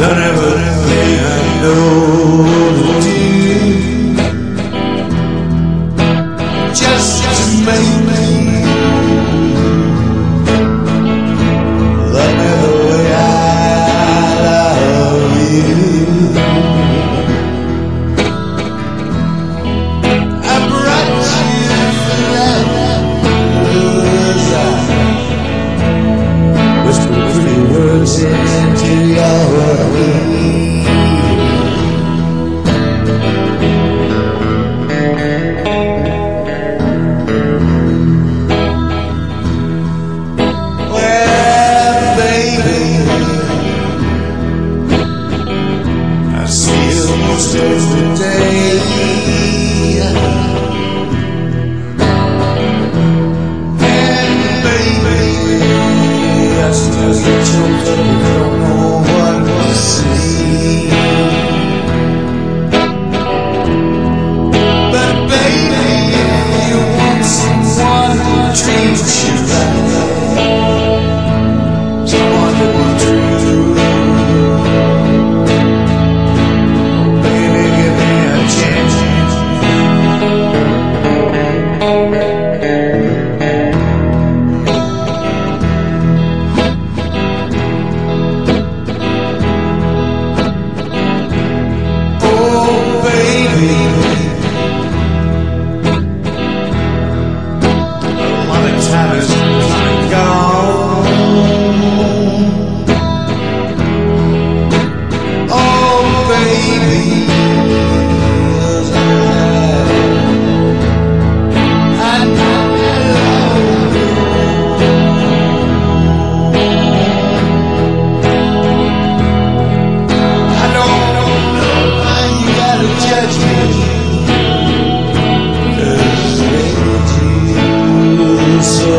I've done everything I know. Tuesdays today. time is gone.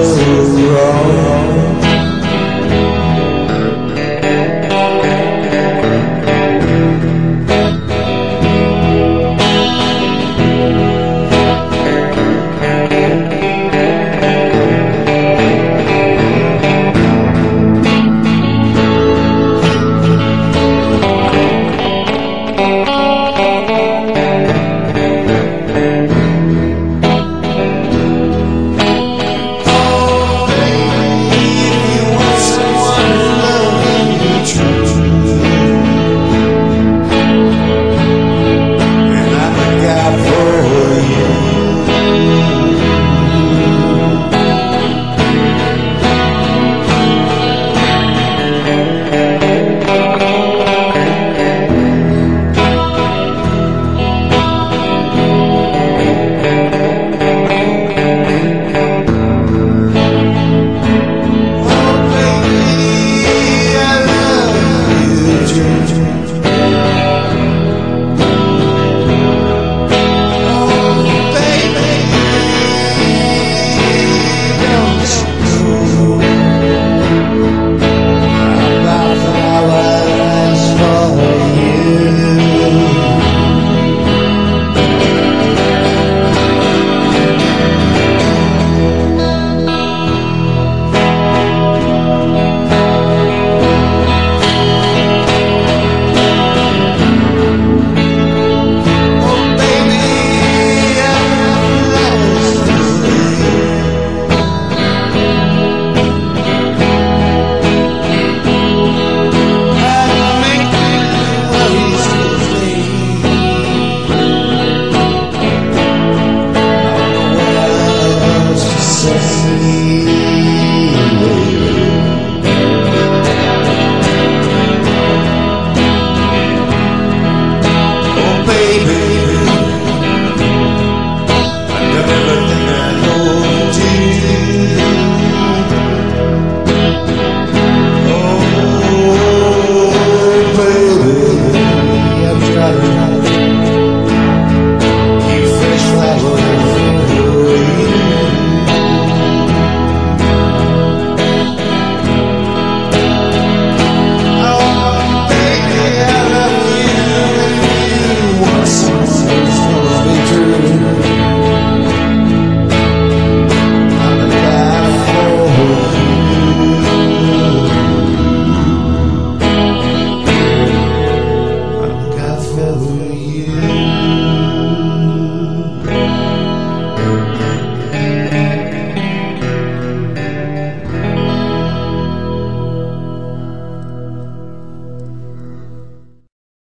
Jesus.